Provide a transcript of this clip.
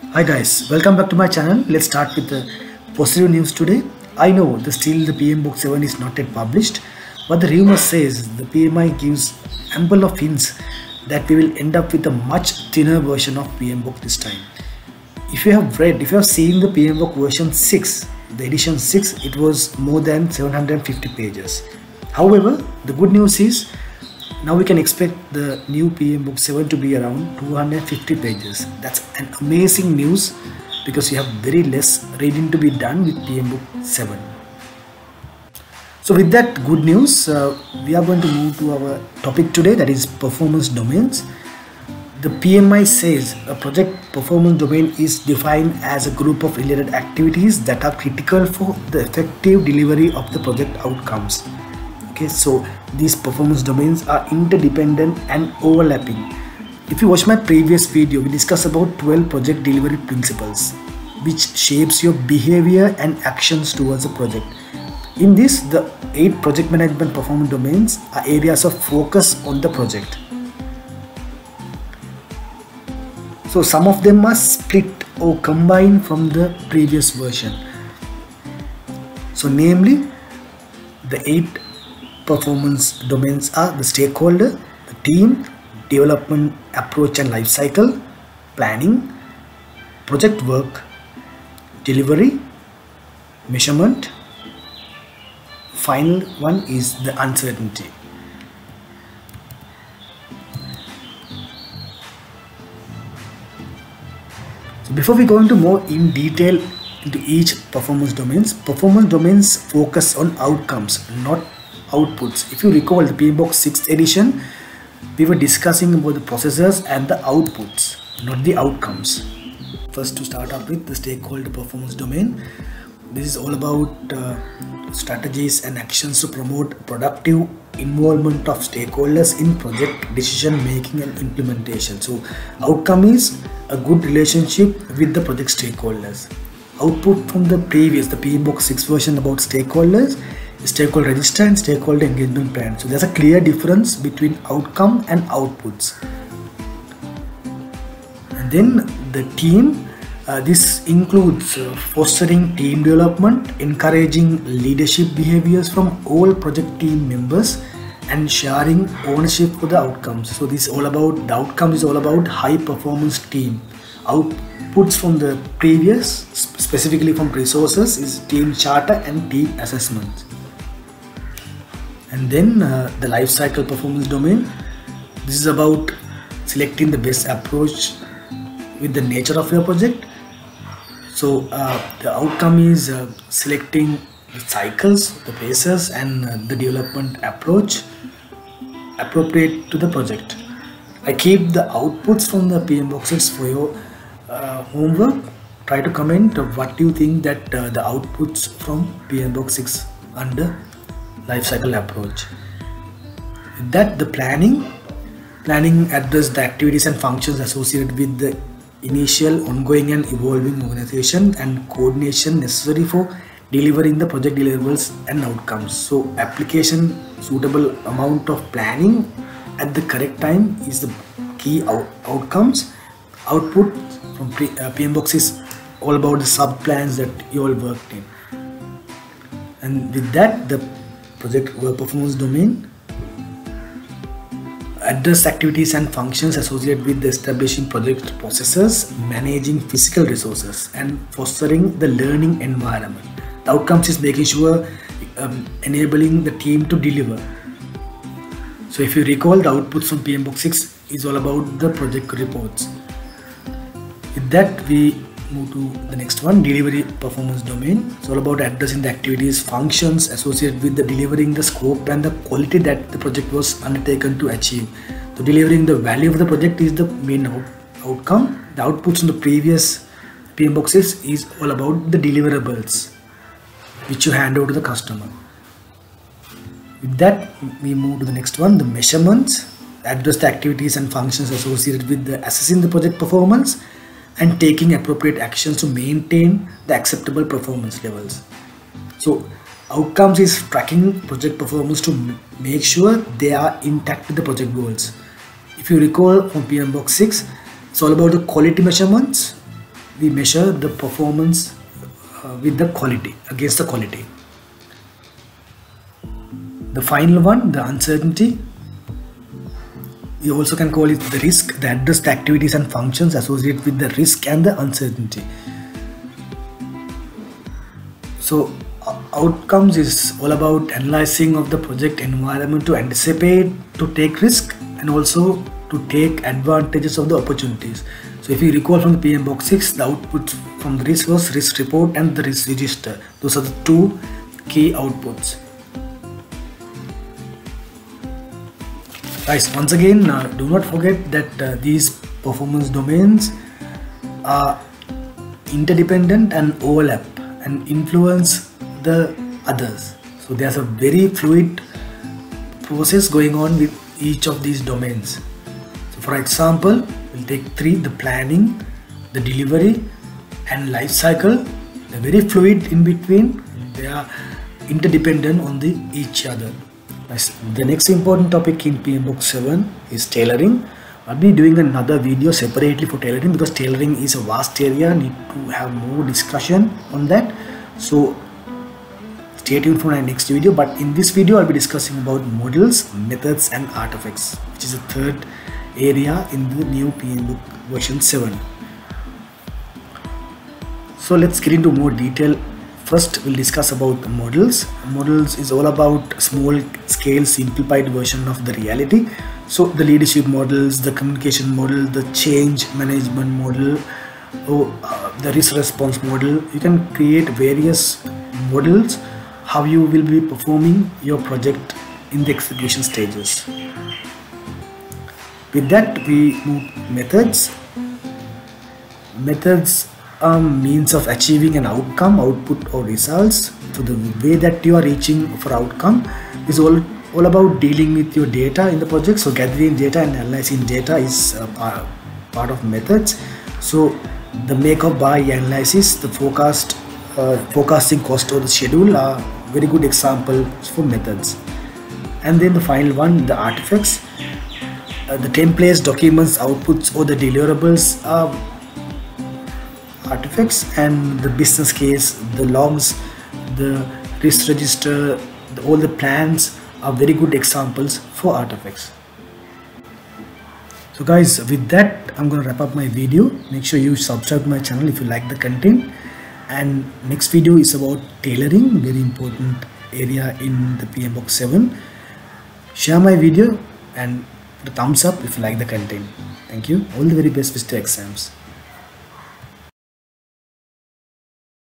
Hi guys, welcome back to my channel. Let's start with the positive news today. I know the still the PMBOK 7 is not yet published, but the rumor says the PMI gives ample of hints that we will end up with a much thinner version of PMBOK this time. If you have read, if you have seen the PMBOK version 6, the edition 6, it was more than 750 pages. However, the good news is now we can expect the new PMBOK 7 to be around 250 pages. That's an amazing news because you have very less reading to be done with PMBOK 7. So with that good news, uh, we are going to move to our topic today that is performance domains. The PMI says a project performance domain is defined as a group of related activities that are critical for the effective delivery of the project outcomes okay so these performance domains are interdependent and overlapping. If you watch my previous video we discussed about 12 project delivery principles which shapes your behavior and actions towards a project. In this the eight project management performance domains are areas of focus on the project. So some of them are split or combined from the previous version. So namely the eight performance domains are the stakeholder, the team, development approach and life cycle, planning, project work, delivery, measurement. Final one is the uncertainty. So before we go into more in detail into each performance domains, performance domains focus on outcomes, not outputs. If you recall the PMBOK 6th edition, we were discussing about the processes and the outputs, not the outcomes. First to start up with the stakeholder performance domain. This is all about uh, strategies and actions to promote productive involvement of stakeholders in project decision making and implementation. So outcome is a good relationship with the project stakeholders. Output from the previous, the PMBOK 6 version about stakeholders stakeholder register and stakeholder engagement plan. So there's a clear difference between outcome and outputs. And then the team, uh, this includes uh, fostering team development, encouraging leadership behaviors from all project team members and sharing ownership for the outcomes. So this is all about, the outcome is all about high performance team. Outputs from the previous, specifically from resources is team charter and team assessments and then uh, the life cycle performance domain. This is about selecting the best approach with the nature of your project. So uh, the outcome is uh, selecting the cycles the phases and uh, the development approach appropriate to the project. I keep the outputs from the PMBOKs for your uh, homework. Try to comment what do you think that uh, the outputs from PMBOK 6 under life cycle approach. That the planning, planning address the activities and functions associated with the initial, ongoing and evolving organization and coordination necessary for delivering the project deliverables and outcomes. So application suitable amount of planning at the correct time is the key out outcomes. Output from uh, PMBOK is all about the sub plans that you all worked in. And with that, the project performance domain address activities and functions associated with establishing project processes, managing physical resources, and fostering the learning environment. The outcomes is making sure um, enabling the team to deliver. So, if you recall, the outputs from PMBOK 6 is all about the project reports. With that, we move to the next one delivery performance domain. It's all about addressing the activities functions associated with the delivering the scope and the quality that the project was undertaken to achieve. So delivering the value of the project is the main out outcome. The outputs in the previous PMBOKs is all about the deliverables which you hand over to the customer. With that we move to the next one the measurements. Address the activities and functions associated with the assessing the project performance and taking appropriate actions to maintain the acceptable performance levels. So outcomes is tracking project performance to make sure they are intact with the project goals. If you recall from PMBOK 6, it's all about the quality measurements, we measure the performance uh, with the quality against the quality the final one the uncertainty we also can call it the risk that address the activities and functions associated with the risk and the uncertainty. So uh, outcomes is all about analyzing of the project environment to anticipate to take risk and also to take advantages of the opportunities. So if you recall from the PMBOK 6 the output from the risk was risk report and the risk register. Those are the two key outputs guys once again uh, do not forget that uh, these performance domains are interdependent and overlap and influence the others. So there's a very fluid process going on with each of these domains. So for example, we'll take three, the planning, the delivery and life cycle. They're very fluid in between. They are interdependent on the each other. The next important topic in PMBOK 7 is tailoring. I'll be doing another video separately for tailoring because tailoring is a vast area. need to have more discussion on that. So stay tuned for my next video but in this video I'll be discussing about models, methods and artifacts which is the third area in the new PMBOK version 7. So let's get into more detail. First we'll discuss about models. Models is all about small scale simplified version of the reality. So the leadership models, the communication model, the change management model, or uh, the risk response model. You can create various models how you will be performing your project in the execution stages. With that we move methods. Methods are means of achieving an outcome, output or results. So the way that you are reaching for outcome is all, all about dealing with your data in the project. So gathering data and analyzing data is uh, part of methods. So the make or buy analysis, the forecast, uh, forecasting cost or the schedule are very good examples for methods and then the final one the artifacts uh, the templates documents outputs or the deliverables are artifacts and the business case the logs the risk register the, all the plans are very good examples for artifacts. So guys with that i'm going to wrap up my video. Make sure you subscribe to my channel if you like the content. And next video is about tailoring very important area in the PMBOK 7 share my video and a thumbs up if you like the content. Thank you. All the very best with the exams